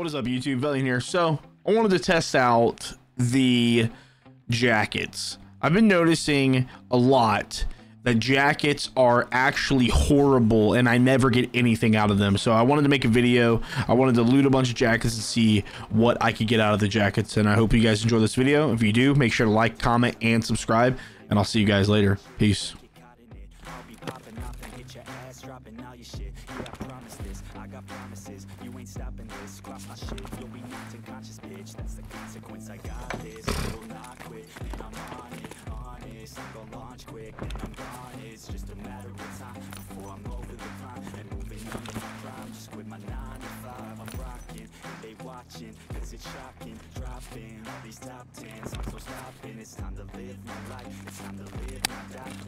What is up, YouTube? Velion here. So, I wanted to test out the jackets. I've been noticing a lot that jackets are actually horrible and I never get anything out of them. So I wanted to make a video. I wanted to loot a bunch of jackets and see what I could get out of the jackets. And I hope you guys enjoy this video. If you do, make sure to like, comment, and subscribe. And I'll see you guys later. Peace. Shit. You'll be knocked unconscious, bitch. That's the consequence. I got this. I will not quit. And I'm on it. Honest. I'm gonna launch quick. And I'm gone. It's just a matter of time before I'm over the prime and moving under my prime. Just quit my nine to five. I'm rocking. They watching. Cause it's shocking. Dropping all these top tens. I'm so stopping. It's time to live my life. It's time to live, my die.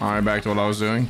Logic. All right, back to what I was doing.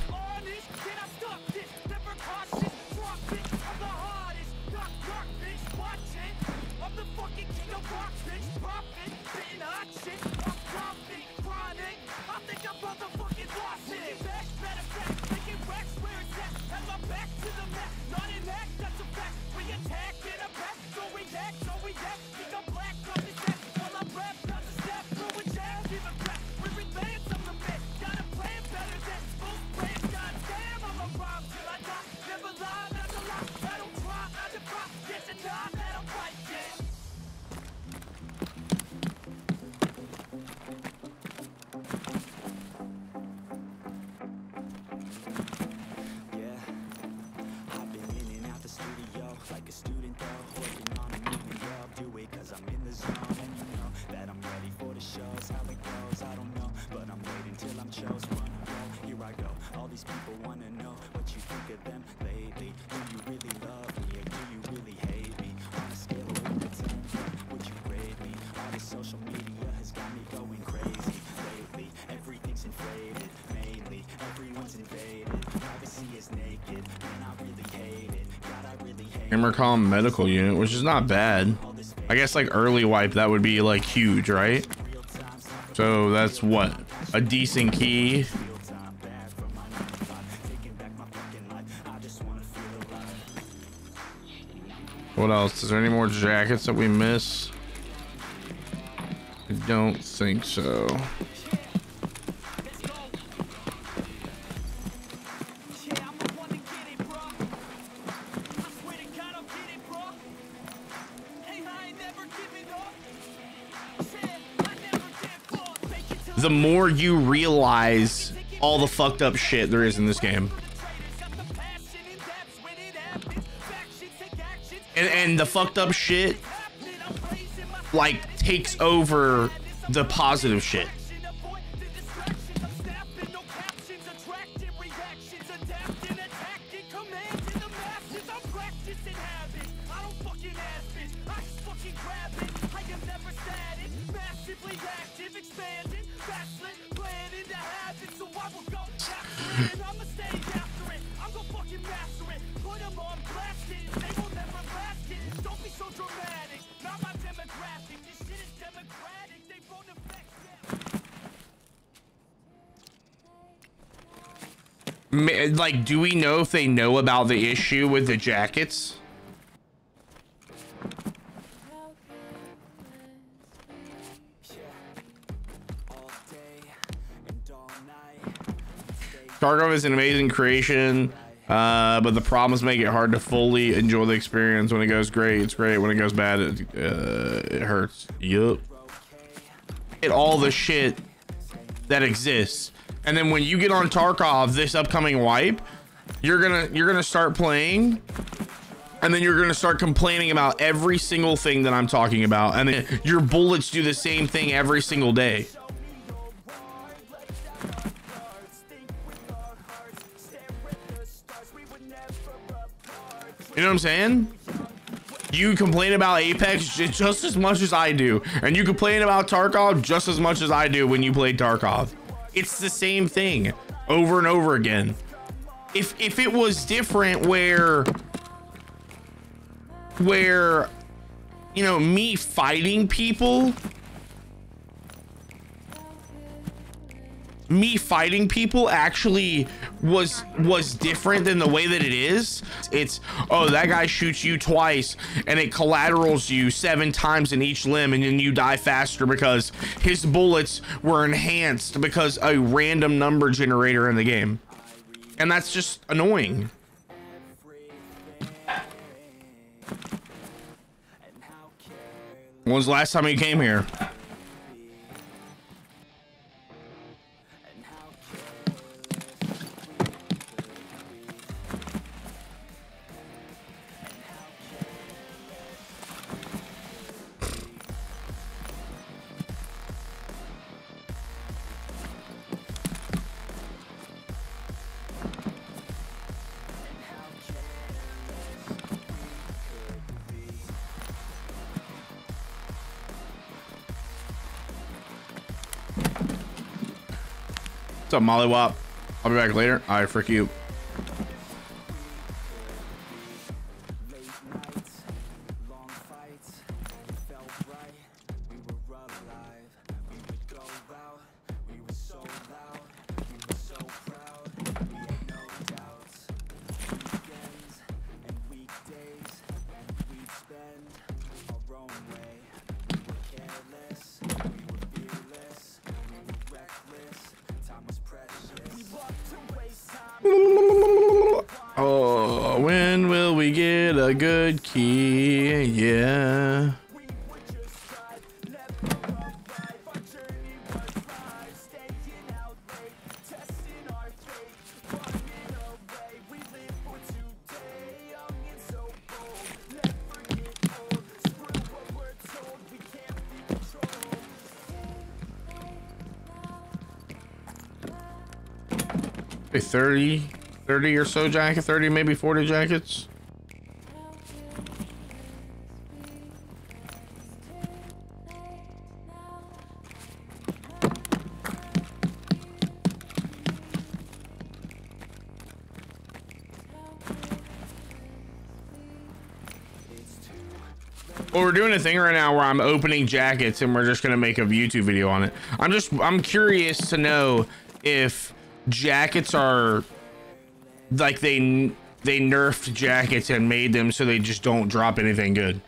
I'm. Wanna go, here I go. All these people wanna know what you think of them lately. Do you really love me or do you really hate me? On a scale of one to ten, would you grade me? All this social media has got me going crazy lately. Everything's inflated, mainly everyone's invaded. Privacy is naked, and I really hate it. God, I really hate Emercom medical unit, which is not bad. I guess like early wipe, that would be like huge, right? So that's what? A decent key. What else? Is there any more jackets that we miss? I don't think so. The more you realize all the fucked up shit there is in this game. And. And, the fucked up shit like takes over the positive shit. Active, expanding. Backslid, planning to have it. So I will go capture it. I'ma stay after it. I'm gonna fucking master it. Put 'em on blast it. They will never last it. Don't be so dramatic. Not my demographic. This shit is democratic. They won't affect them. Like, do we know if they know about the issue with the jackets? Tarkov is an amazing creation, uh, but the problems make it hard to fully enjoy the experience. When it goes great, it's great. When it goes bad, it, uh, it hurts. Yup. It all the shit that exists, and then when you get on Tarkov this upcoming wipe, you're gonna you're gonna start playing, and then you're gonna start complaining about every single thing that I'm talking about, and then your bullets do the same thing every single day. You know what I'm saying? You complain about Apex just as much as I do, and you complain about Tarkov just as much as I do when you play Tarkov. It's the same thing over and over again. If if it was different where where you know me fighting people me fighting people actually was was different than the way that it is. It's oh that guy shoots you twice and it collaterals you seven times in each limb and then you die faster because his bullets were enhanced because a random number generator in the game. And that's just annoying. When's the last time you came here What's up, Mollywop? I'll be back later. All right, frick you. felt We can't be controlled. A 30, 30 or so jacket, 30, maybe 40 jackets. Well, we're doing a thing right now where I'm opening jackets and we're just gonna make a YouTube video on it. I'm just I'm curious to know if jackets are like they they nerfed jackets and made them so they just don't drop anything good.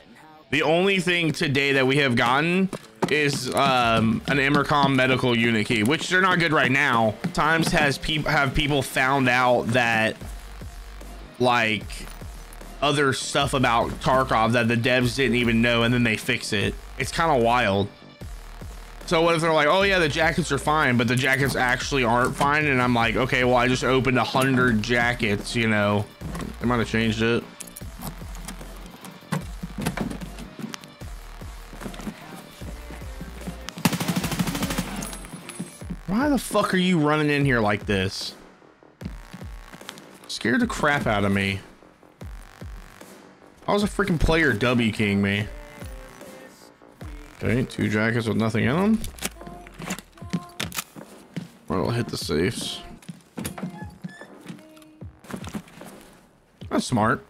The only thing today that we have gotten is um, an Emercom medical unit key, which they're not good right now. Times has people have people found out that like other stuff about Tarkov that the devs didn't even know and then they fix it. It's kind of wild. So what if they're like, oh yeah, the jackets are fine, but the jackets actually aren't fine? And I'm like, okay, well, I just opened a hundred jackets, you know. They might have changed it. Why the fuck are you running in here like this? Scared the crap out of me. Was a freaking player W king me. Okay, two jackets with nothing in them. Well, I'll hit the safes. That's smart.